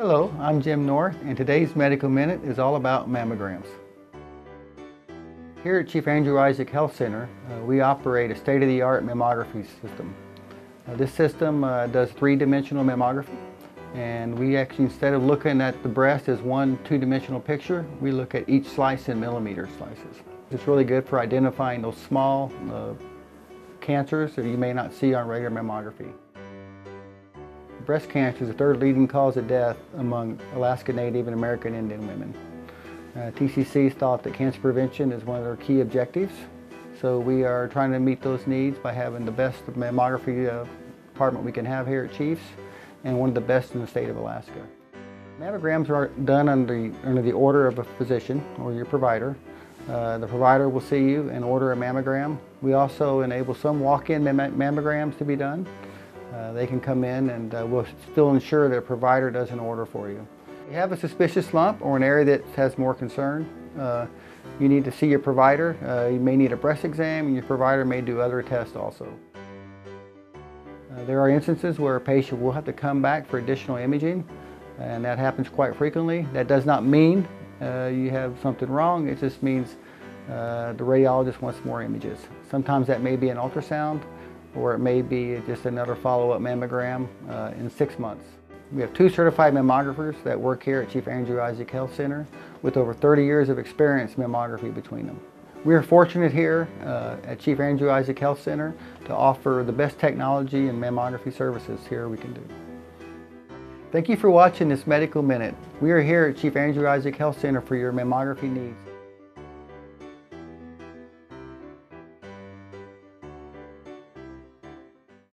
Hello, I'm Jim North, and today's Medical Minute is all about mammograms. Here at Chief Andrew Isaac Health Center, uh, we operate a state-of-the-art mammography system. Uh, this system uh, does three-dimensional mammography, and we actually, instead of looking at the breast as one two-dimensional picture, we look at each slice in millimeter slices. It's really good for identifying those small uh, cancers that you may not see on regular mammography. Breast cancer is the third leading cause of death among Alaska Native and American Indian women. Uh, TCC thought that cancer prevention is one of their key objectives, so we are trying to meet those needs by having the best mammography uh, department we can have here at Chiefs and one of the best in the state of Alaska. Mammograms are done under, under the order of a physician or your provider. Uh, the provider will see you and order a mammogram. We also enable some walk-in mammograms to be done. Uh, they can come in and uh, we'll still ensure that a provider does an order for you. If you have a suspicious lump or an area that has more concern, uh, you need to see your provider. Uh, you may need a breast exam and your provider may do other tests also. Uh, there are instances where a patient will have to come back for additional imaging and that happens quite frequently. That does not mean uh, you have something wrong, it just means the radiologist wants more images. Sometimes that may be an ultrasound, or it may be just another follow-up mammogram uh, in six months. We have two certified mammographers that work here at Chief Andrew Isaac Health Center with over 30 years of experience in mammography between them. We are fortunate here uh, at Chief Andrew Isaac Health Center to offer the best technology and mammography services here we can do. Thank you for watching this Medical Minute. We are here at Chief Andrew Isaac Health Center for your mammography needs.